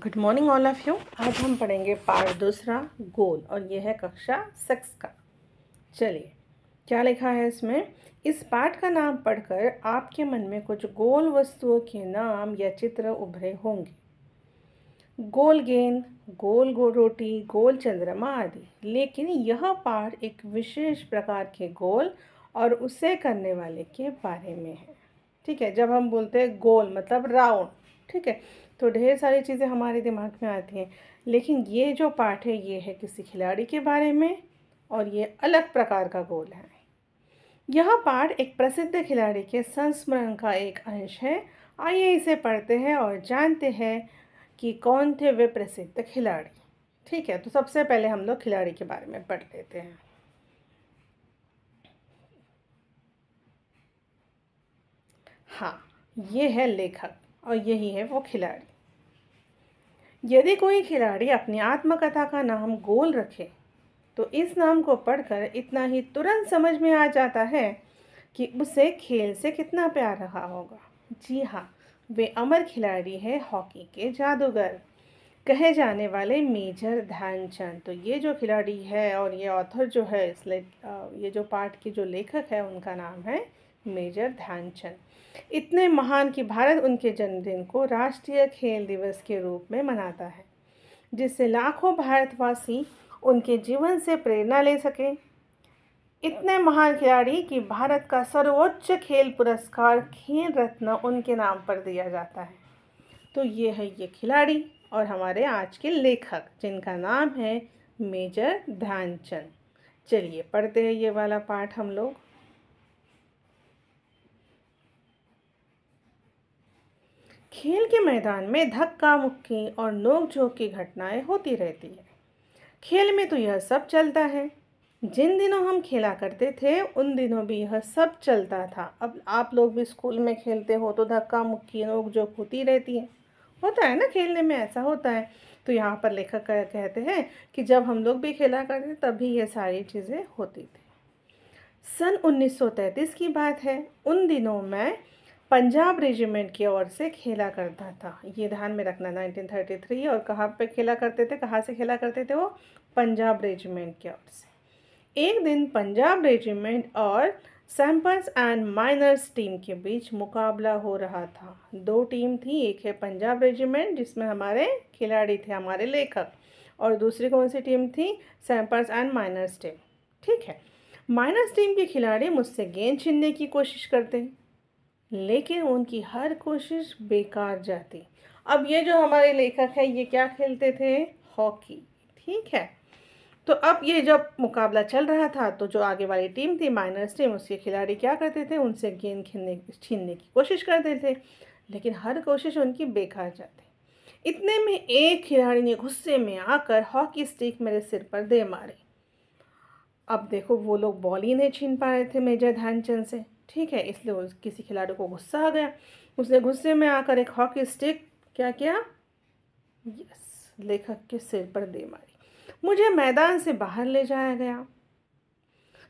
Good morning all of you आज हम पढ़ेंगे पार्ट दूसरा, गोल, और यह है कक्षा सिक्स का। चलिए, क्या लिखा है इसमें? इस पाठ का नाम पढ़कर आपके मन में कुछ गोल वस्तुओं के नाम या चित्र उभरे होंगे। गोल गेंद, गोल गो रोटी, गोल चंद्रमा आदि। लेकिन यह पाठ एक विशेष प्रकार के गोल और उसे करने वाले के बारे में है। ठीक है, जब हम बोलते हैं गोल मतलब राउंड। ठीक है तो ढेर सारी चीज़ें हमारे दिमाग में आती हैं। लेकिन ये जो पाठ है, ये है किसी खिलाड़ी के बारे में और ये अलग प्रकार का गोल है। यह पाठ एक प्रसिद्ध खिलाड़ी के संस्मरण का एक अंश है। आइए इसे पढ़ते हैं और जानते हैं कि कौन थे वे प्रसिद्ध खिलाड़ी। ठीक है तो सबसे पहले हम लोग खिलाड़ी के बारे में पढ़ लेते हैं। हाँ ये है लेखक और यही है वो खिलाड़ी। यदि कोई खिलाड़ी अपनी आत्मकथा का नाम गोल रखे तो इस नाम को पढ़कर इतना ही तुरंत समझ में आ जाता है कि उसे खेल से कितना प्यार रहा होगा। जी हाँ वे अमर खिलाड़ी है हॉकी के जादूगर। कहे जाने वाले मेजर ध्यानचंद तो ये जो खिलाड़ी है और ये ऑथर जो है, इस ये जो पाठ के जो लेखक है, उनका नाम है मेजर ध्यानचंद। इतने महान कि भारत उनके जन्मदिन को राष्ट्रीय खेल दिवस के रूप में मनाता है, जिससे लाखों भारतवासी उनके जीवन से प्रेरणा ले सकें। इतने महान खिलाड़ी कि भारत का सर्वोच्च खेल पुरस्कार खेल रत्न उनके नाम पर दिया जाता है। तो ये है ये खिलाड़ी और हमारे आज के लेखक, जिनका नाम है मेजर ध्यानचंद। चलिए पढ़ते हैं ये वाला पाठ हम लोग। खेल के मैदान में धक्का मुक्की और नोक झोंक की घटनाएँ होती रहती है। खेल में तो यह सब चलता है। जिन दिनों हम खेला करते थे, उन दिनों भी यह सब चलता था। अब आप लोग भी स्कूल में खेलते हो तो धक्का मुक्की नोक झोंक होती रहती है। होता है ना, खेलने में ऐसा होता है। तो यहाँ पर लेखक कहते हैं कि जब हम लोग भी खेला करते, तभी ये सारी चीज़ें होती थी। सन 1933 की बात है। उन दिनों में पंजाब रेजिमेंट की ओर से खेला करता था। ये ध्यान में रखना 1933 और कहाँ पे खेला करते थे, कहाँ से खेला करते थे वो? पंजाब रेजिमेंट की ओर से। एक दिन पंजाब रेजिमेंट और सैम्पल्स एंड माइनर्स टीम के बीच मुकाबला हो रहा था। दो टीम थी, एक है पंजाब रेजिमेंट, जिसमें हमारे खिलाड़ी थे, हमारे लेखक, और दूसरी कौन सी टीम थी? Sappers and miners team. ठीक है। माइनर्स टीम के खिलाड़ी मुझसे गेंद छीनने की कोशिश करते लेकिन उनकी हर कोशिश बेकार जाती। अब ये जो हमारे लेखक है, ये क्या खेलते थे? हॉकी। ठीक है। तो अब ये जब मुकाबला चल रहा था तो जो आगे वाली टीम थी, माइनर्स टीम, उसके खिलाड़ी क्या करते थे? उनसे गेंद खेलने, छीनने की कोशिश करते थे, लेकिन हर कोशिश उनकी बेकार जाती। इतने में एक खिलाड़ी ने गुस्से में आकर हॉकी स्टिक मेरे सिर पर दे मारे। अब देखो, वो लोग बॉल ही नहीं छीन पा रहे थे मेजर ध्यानचंद से। ठीक है, इसलिए उस, किसी खिलाड़ी को गुस्सा आ गया। उसने गुस्से में आकर एक हॉकी स्टिक क्या किया? यस, लेखक के सिर पर दे मारी। मुझे मैदान से बाहर ले जाया गया।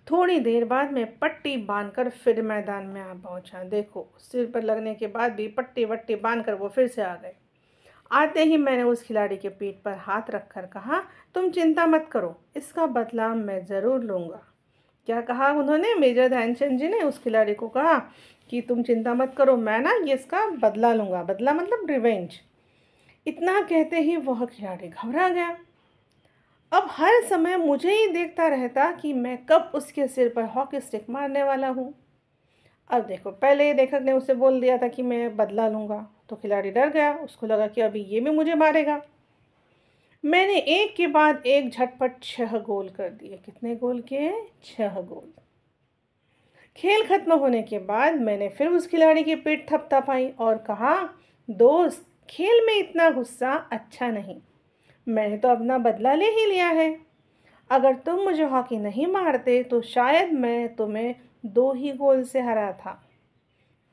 थोड़ी देर बाद मैं पट्टी बांधकर फिर मैदान में आ पहुँचा। देखो, सिर पर लगने के बाद भी पट्टी वट्टी बांधकर वो फिर से आ गए आते ही मैंने उस खिलाड़ी के पीठ पर हाथ रखकर कहा, तुम चिंता मत करो, इसका बदलाव मैं ज़रूर लूँगा। क्या कहा उन्होंने? मेजर ध्यानचंद जी ने उस खिलाड़ी को कहा कि तुम चिंता मत करो, मैं ना ये इसका बदला लूँगा। बदला मतलब रिवेंज इतना कहते ही वह खिलाड़ी घबरा गया। अब हर समय मुझे ही देखता रहता कि मैं कब उसके सिर पर हॉकी स्टिक मारने वाला हूँ। अब देखो, पहले लेखक ने उसे बोल दिया था कि मैं बदला लूँगा तो खिलाड़ी डर गया। उसको लगा कि अभी ये भी मुझे मारेगा। मैंने एक के बाद एक झटपट छह गोल कर दिए। कितने गोल किए? छह गोल। खेल खत्म होने के बाद मैंने फिर उस खिलाड़ी की पीठ थपथपाई और कहा, दोस्त, खेल में इतना गुस्सा अच्छा नहीं। मैंने तो अपना बदला ले ही लिया है। अगर तुम मुझे हॉकी नहीं मारते तो शायद मैं तुम्हें दो ही गोल से हरा था।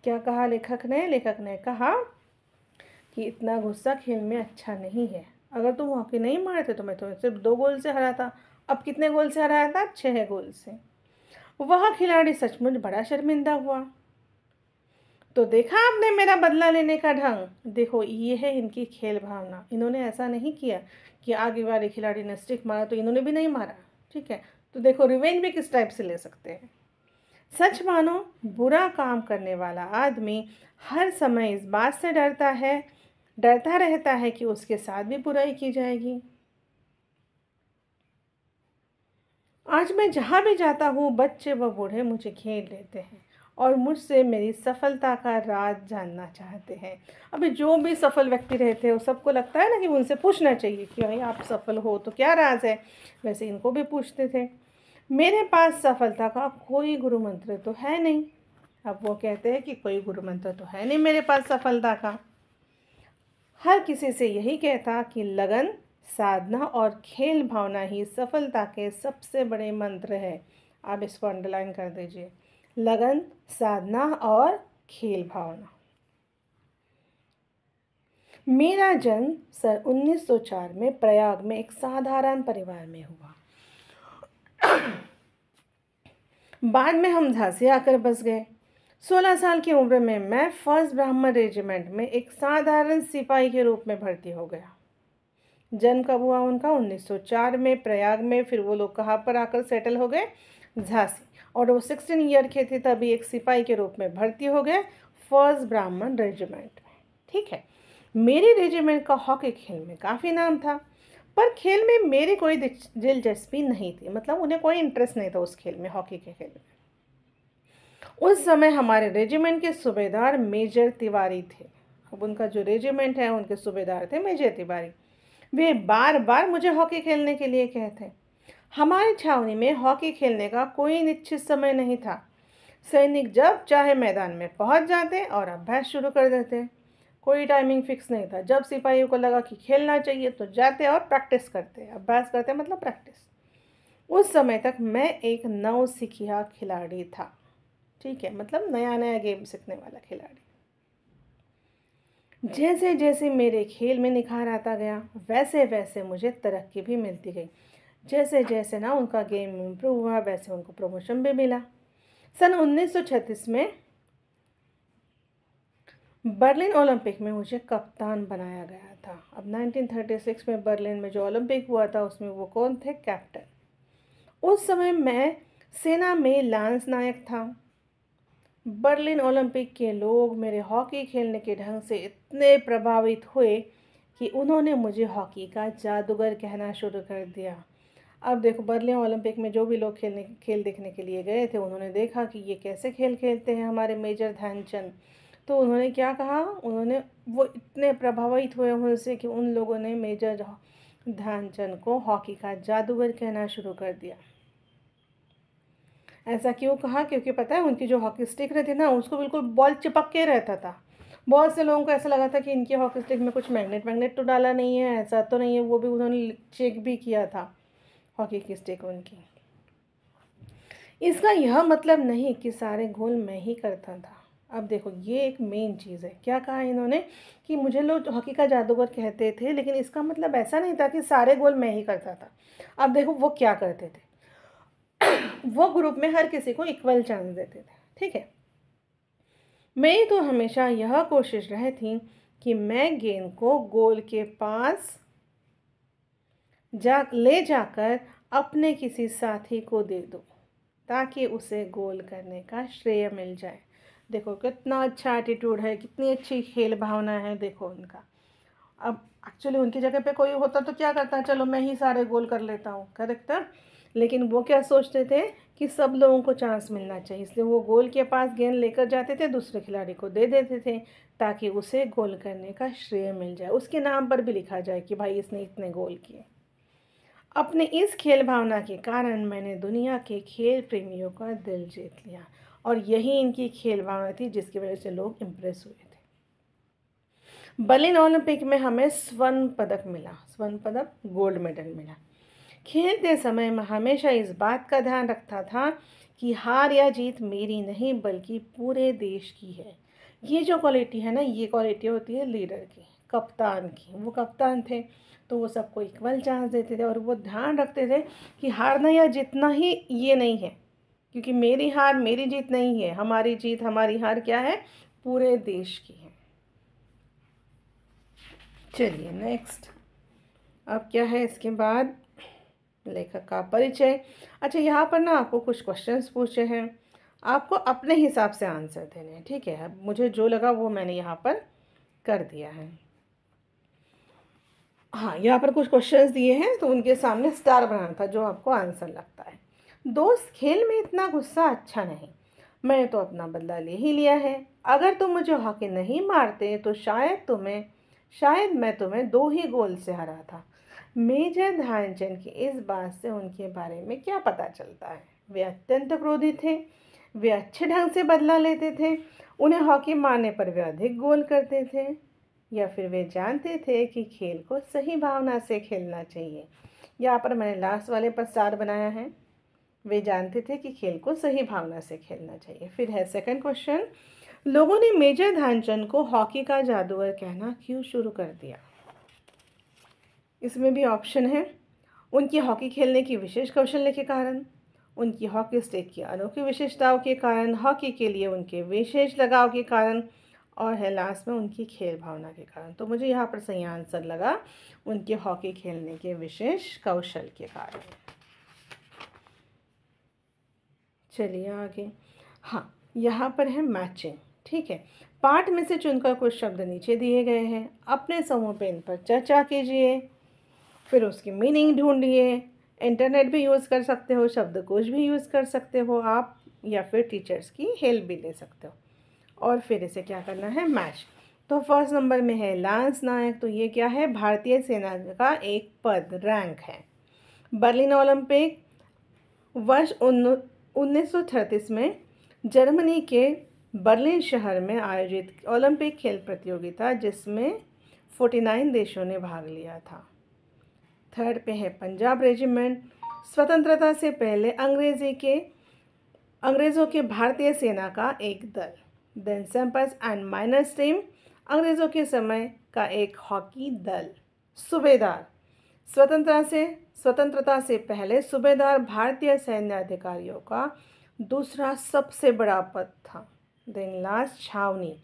क्या कहा लेखक ने? लेखक ने कहा कि इतना गुस्सा खेल में अच्छा नहीं है। अगर तुम हॉकी नहीं मारे थे तो मैं तुम्हें सिर्फ़ दो गोल से हरा था अब कितने गोल से हराया था छः गोल से। वह खिलाड़ी सचमुच बड़ा शर्मिंदा हुआ। तो देखा आपने मेरा बदला लेने का ढंग? देखो, ये है इनकी खेल भावना। इन्होंने ऐसा नहीं किया कि आगे वाले खिलाड़ी ने स्टिक मारा तो इन्होंने भी नहीं मारा। ठीक है? तो देखो, रिवेंज भी किस टाइप से ले सकते हैं? सच मानो, बुरा काम करने वाला आदमी हर समय इस बात से डरता है डरता रहता है कि उसके साथ भी बुराई की जाएगी। आज मैं जहाँ भी जाता हूँ, बच्चे व बूढ़े मुझे घेर लेते हैं और मुझसे मेरी सफलता का राज जानना चाहते हैं। अभी जो भी सफल व्यक्ति रहते हैं, वो सबको लगता है ना कि उनसे पूछना चाहिए कि भाई, आप सफल हो तो क्या राज है? वैसे इनको भी पूछते थे। मेरे पास सफलता का कोई गुरु मंत्र तो है नहीं। अब वो कहते हैं कि कोई गुरु मंत्र तो है नहीं मेरे पास सफलता का। हर किसी से यही कहता कि लगन, साधना और खेल भावना ही सफलता के सबसे बड़े मंत्र है। आप इसको अंडरलाइन कर दीजिए। लगन, साधना और खेल भावना। मेरा जन्म सन 1904 में प्रयाग में एक साधारण परिवार में हुआ। बाद में हम झांसी आकर बस गए। सोलह साल की उम्र में मैं फ़र्स्ट ब्राह्मण रेजिमेंट में एक साधारण सिपाही के रूप में भर्ती हो गया। जन्म कब हुआ उनका? 1904 में, प्रयाग में, फिर वो लोग कहाँ पर आकर सेटल हो गए? झांसी। और वो सिक्सटीन ईयर के थे, तभी एक सिपाही के रूप में भर्ती हो गए, फ़र्स्ट ब्राह्मण रेजिमेंट में। ठीक है, मेरी रेजिमेंट का हॉकी खेल में काफ़ी नाम था, पर खेल में मेरी कोई दिलचस्पी नहीं थी। मतलब उन्हें कोई इंटरेस्ट नहीं था उस खेल में, हॉकी के खेल में। उस समय हमारे रेजिमेंट के सूबेदार मेजर तिवारी थे। अब उनका जो रेजिमेंट है, उनके सूबेदार थे मेजर तिवारी। वे बार बार मुझे हॉकी खेलने के लिए कहते हमारी छावनी में हॉकी खेलने का कोई निश्चित समय नहीं था। सैनिक जब चाहे मैदान में पहुँच जाते और अभ्यास शुरू कर देते। कोई टाइमिंग फिक्स नहीं था। जब सिपाहियों को लगा कि खेलना चाहिए तो जाते और प्रैक्टिस करते। अभ्यास करते मतलब प्रैक्टिस उस समय तक मैं एक नव सिखिया खिलाड़ी था। ठीक है मतलब नया नया गेम सीखने वाला खिलाड़ी। जैसे जैसे मेरे खेल में निखार आता गया वैसे वैसे मुझे तरक्की भी मिलती गई। जैसे जैसे ना उनका गेम इम्प्रूव हुआ, वैसे उनको प्रमोशन भी मिला। सन 1936 में बर्लिन ओलंपिक में मुझे कप्तान बनाया गया था। अब 1936 में बर्लिन में जो ओलंपिक हुआ था, उसमें वो कौन थे? कैप्टन। उस समय मैं सेना में लांस नायक था। बर्लिन ओलंपिक के लोग मेरे हॉकी खेलने के ढंग से इतने प्रभावित हुए कि उन्होंने मुझे हॉकी का जादूगर कहना शुरू कर दिया। अब देखो, बर्लिन ओलंपिक में जो भी लोग खेलने, खेल देखने के लिए गए थे, उन्होंने देखा कि ये कैसे खेल खेलते हैं हमारे मेजर ध्यानचंद। तो उन्होंने क्या कहा? उन्होंने वो इतने प्रभावित हुए उनसे कि उन लोगों ने मेजर ध्यानचंद को हॉकी का जादूगर कहना शुरू कर दिया। ऐसा क्यों कहा? क्योंकि पता है, उनकी जो हॉकी स्टिक रहती ना, उसको बिल्कुल बॉल चिपक के रहता था। बहुत से लोगों को ऐसा लगा था कि इनकी हॉकी स्टिक में कुछ मैग्नेट मैग्नेट तो डाला नहीं है, ऐसा तो नहीं है, वो भी उन्होंने चेक भी किया था हॉकी की स्टिक उनकी। इसका यह मतलब नहीं कि सारे गोल मैं ही करता था। अब देखो, ये एक मेन चीज़ है। क्या कहा इन्होंने? कि मुझे लोग हॉकी का जादूगर कहते थे, लेकिन इसका मतलब ऐसा नहीं था कि सारे गोल मैं ही करता था। अब देखो, वो क्या करते थे? वो ग्रुप में हर किसी को इक्वल चांस देते थे, ठीक है? मेरी तो हमेशा यह कोशिश रहे थी कि मैं गेंद को गोल के पास जा, ले जाकर अपने किसी साथी को दे दो, ताकि उसे गोल करने का श्रेय मिल जाए। देखो, कितना अच्छा एटीट्यूड है, कितनी अच्छी खेल भावना है, देखो उनका। अब एक्चुअली उनकी जगह पे कोई होता तो क्या करता? चलो, मैं ही सारे गोल कर लेता हूँ करेक्ट लेकिन वो क्या सोचते थे कि सब लोगों को चांस मिलना चाहिए। इसलिए वो गोल के पास गेंद लेकर जाते थे, दूसरे खिलाड़ी को दे देते थे, ताकि उसे गोल करने का श्रेय मिल जाए। उसके नाम पर भी लिखा जाए कि भाई, इसने इतने गोल किए। अपने इस खेल भावना के कारण मैंने दुनिया के खेल प्रेमियों का दिल जीत लिया और यही इनकी खेल भावना थी जिसकी वजह से लोग इम्प्रेस हुए थे। बर्लिन ओलंपिक में हमें स्वर्ण पदक मिला, स्वर्ण पदक गोल्ड मेडल मिला। खेलते समय मैं हमेशा इस बात का ध्यान रखता था कि हार या जीत मेरी नहीं, बल्कि पूरे देश की है। ये जो क्वालिटी है ना, ये क्वालिटी होती है लीडर की, कप्तान की। वो कप्तान थे तो वो सबको इक्वल चांस देते थे और वो ध्यान रखते थे कि हारना या जीतना ही ये नहीं है। क्योंकि मेरी हार मेरी जीत नहीं है। हमारी जीत, हमारी हार क्या है? पूरे देश की है। चलिए नेक्स्ट अब क्या है इसके बाद? लेखक का परिचय। अच्छा यहाँ पर ना आपको कुछ क्वेश्चंस पूछे हैं। आपको अपने हिसाब से आंसर देने हैं, ठीक है? मुझे जो लगा वो मैंने यहाँ पर कर दिया है। हाँ यहाँ पर कुछ क्वेश्चंस दिए हैं तो उनके सामने स्टार बनाना था, जो आपको आंसर लगता है। दोस्त, खेल में इतना गुस्सा अच्छा नहीं। मैंने तो अपना बदला ले ही लिया है। अगर तुम मुझे हॉकी नहीं मारते तो शायद तुम्हें, शायद मैं तुम्हें दो ही गोल से हरा था। मेजर ध्यानचंद की इस बात से उनके बारे में क्या पता चलता है? वे अत्यंत क्रोधी थे। वे अच्छे ढंग से बदला लेते थे। उन्हें हॉकी मारने पर वे अधिक गोल करते थे। या फिर वे जानते थे कि खेल को सही भावना से खेलना चाहिए। यहाँ पर मैंने लास्ट वाले पर स्टार बनाया है। वे जानते थे कि खेल को सही भावना से खेलना चाहिए। फिर है सेकंड क्वेश्चन लोगों ने मेजर ध्यानचंद को हॉकी का जादूगर कहना क्यों शुरू कर दिया? इसमें भी ऑप्शन है। उनकी हॉकी खेलने की विशेष कौशल्य के कारण, उनकी हॉकी स्टिक की अनोखी विशेषताओं के कारण हॉकी के लिए उनके विशेष लगाव के कारण, और है लास्ट में उनकी खेल भावना के कारण। तो मुझे यहाँ पर सही आंसर लगा, उनके हॉकी खेलने के विशेष कौशल के कारण। चलिए आगे। हाँ यहाँ पर है मैचिंग ठीक है। पाठ में से चुनकर कुछ शब्द नीचे दिए गए हैं। अपने समूह पे इन पर चर्चा कीजिए। फिर उसकी मीनिंग ढूंढिए। इंटरनेट भी यूज़ कर सकते हो, शब्दकोश भी यूज़ कर सकते हो आप, या फिर टीचर्स की हेल्प भी ले सकते हो। और फिर इसे क्या करना है? मैच तो फ़र्स्ट नंबर में है लांस नायक तो ये क्या है? भारतीय सेना का एक पद रैंक है। बर्लिन ओलंपिक वर्ष उन्नीस सौ छत्तीस में जर्मनी के बर्लिन शहर में आयोजित ओलंपिक खेल प्रतियोगिता, जिसमें 49 देशों ने भाग लिया था। थर्ड पे है पंजाब रेजिमेंट। स्वतंत्रता से पहले अंग्रेज़ी के, अंग्रेज़ों के भारतीय सेना का एक दल। Then sappers and miners team अंग्रेज़ों के समय का एक हॉकी दल। सूबेदार। स्वतंत्रता से स्वतंत्रता से पहले सूबेदार भारतीय सैन्य अधिकारियों का दूसरा सबसे बड़ा पद था। देन लास्ट छावनी।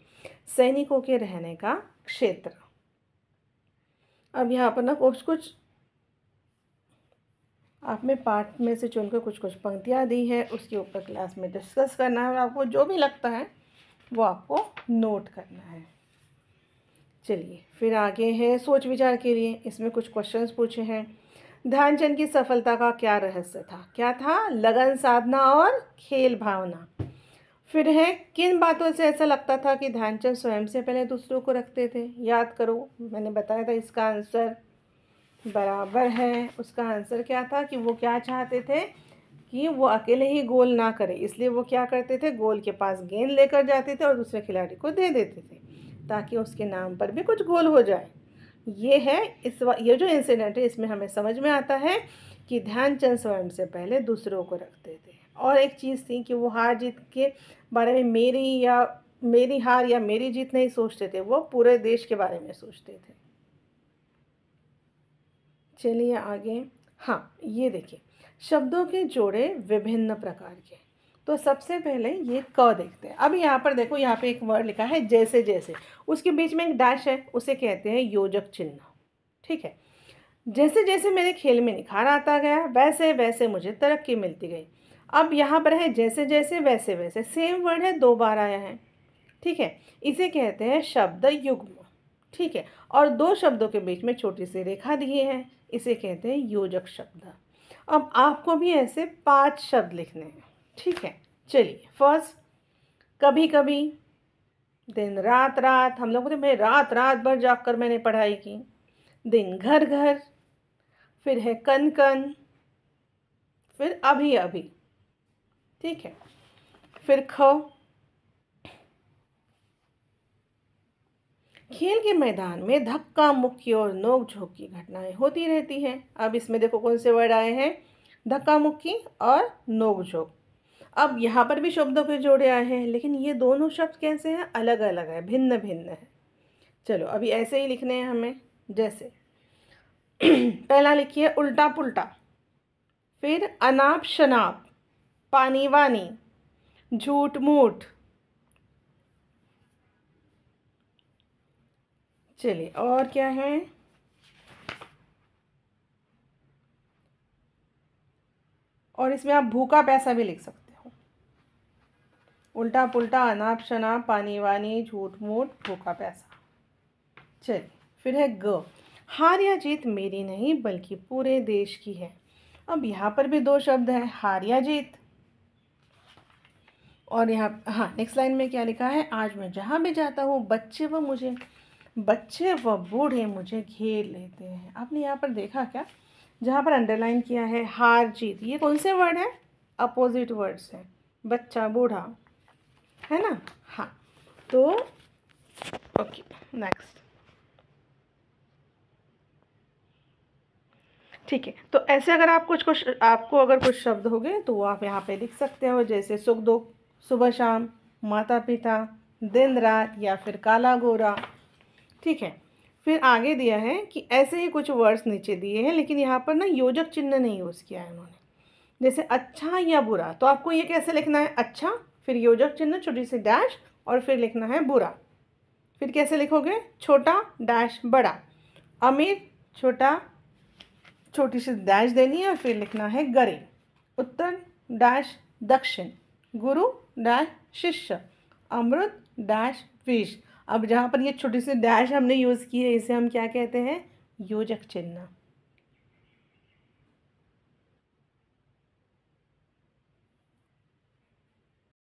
सैनिकों के रहने का क्षेत्र। अब यहाँ पर ना कुछ कुछ आपने पार्ट में से चुनकर कुछ कुछ पंक्तियाँ दी है, उसके ऊपर क्लास में डिस्कस करना है और आपको जो भी लगता है, वो आपको नोट करना है। चलिए, फिर आगे है सोच विचार के लिए। इसमें कुछ क्वेश्चंस पूछे हैं। ध्यानचंद की सफलता का क्या रहस्य था? क्या था? लगन, साधना और खेल भावना। फिर है, किन बातों से ऐसा लगता था कि ध्यानचंद स्वयं से पहले दूसरों को रखते थे? याद करो, मैंने बताया था इसका आंसर बराबर है। उसका आंसर क्या था कि वो क्या चाहते थे कि वो अकेले ही गोल ना करे। इसलिए वो क्या करते थे? गोल के पास गेंद लेकर जाते थे और दूसरे खिलाड़ी को दे देते थे, ताकि उसके नाम पर भी कुछ गोल हो जाए। ये है इस ये जो इंसिडेंट है, इसमें हमें समझ में आता है कि ध्यानचंद स्वयं से पहले दूसरों को रखते थे। और एक चीज़ थी कि वो हार जीत के बारे में मेरी या, मेरी हार या मेरी जीत नहीं सोचते थे, वो पूरे देश के बारे में सोचते थे। चलिए आगे। हाँ ये देखिए, शब्दों के जोड़े विभिन्न प्रकार के। तो सबसे पहले ये क देखते हैं। अब यहाँ पर देखो, यहाँ पे एक वर्ड लिखा है, जैसे जैसे। उसके बीच में एक डैश है, उसे कहते हैं योजक चिन्ह। ठीक है? जैसे जैसे मेरे खेल में निखार आता गया, वैसे वैसे मुझे तरक्की मिलती गई। अब यहाँ पर है जैसे जैसे, वैसे वैसे। सेम वर्ड है, दो बार आया है। ठीक है? इसे कहते हैं शब्द युग्म। ठीक है। और दो शब्दों के बीच में छोटी सी रेखा दिए हैं, इसे कहते हैं योजक शब्द। अब आपको भी ऐसे पाँच शब्द लिखने हैं, ठीक है? चलिए फ़र्स्ट कभी कभी दिन रात रात, हम लोग बोलते मैं रात रात भर जाकर मैंने पढ़ाई की। दिन घर घर, फिर है कन कन, फिर अभी अभी, ठीक है? फिर ख खेल के मैदान में धक्का, मुक्की और नोक झोंक की घटनाएँ होती रहती हैं। अब इसमें देखो कौन से वर्ड आए हैं। धक्का, मुक्की और नोक झोंक अब यहाँ पर भी शब्दों के जोड़े आए हैं, लेकिन ये दोनों शब्द कैसे हैं? अलग अलग है भिन्न भिन्न है। चलो, अभी ऐसे ही लिखने हैं हमें, जैसे। पहला लिखिए उल्टा पुल्टा फिर अनाप शनाप पानी वानी झूठ मूठ चलिए, और क्या है? और इसमें आप भूखा पैसा भी लिख सकते हो। उल्टा पुल्टा, अनाप शनाप, पानी वानी, झूठ मूठ, भूखा पैसा। चलिए, फिर है ग। हार या जीत मेरी नहीं, बल्कि पूरे देश की है। अब यहाँ पर भी दो शब्द हैं, हार या जीत। और यहाँ हाँ नेक्स्ट लाइन में क्या लिखा है? आज मैं जहाँ भी जाता हूँ, बच्चे व मुझे। बच्चे व बूढ़े मुझे घेर लेते हैं। आपने यहाँ पर देखा क्या? जहाँ पर अंडरलाइन किया है, हार जीत। ये कौन से वर्ड है? अपोजिट वर्ड्स हैं। बच्चा, बूढ़ा। है ना? हाँ। तो ओके नेक्स्ट ठीक है। तो ऐसे अगर आप कुछ कुछ, आपको अगर कुछ शब्द हो गए तो वो आप यहाँ पे लिख सकते हो, जैसे सुख दुख, सुबह शाम माता पिता दिन रात या फिर काला गोरा ठीक है। फिर आगे दिया है कि ऐसे ही कुछ वर्ड्स नीचे दिए हैं, लेकिन यहाँ पर ना योजक चिन्ह नहीं यूज़ किया है उन्होंने। जैसे अच्छा या बुरा तो आपको ये कैसे लिखना है? अच्छा फिर योजक चिन्ह, छोटी सी डैश और फिर लिखना है बुरा। फिर कैसे लिखोगे? छोटा डैश बड़ा। अमीर, छोटा, छोटी सी डैश देनी है, और फिर लिखना है गरे उत्तर डैश दक्षिण। गुरु डैश शिष्य। अमृत डैश विष अब जहाँ पर ये छोटी सी डैश हमने यूज़ की है, इसे हम क्या कहते हैं? योजक चिन्ह।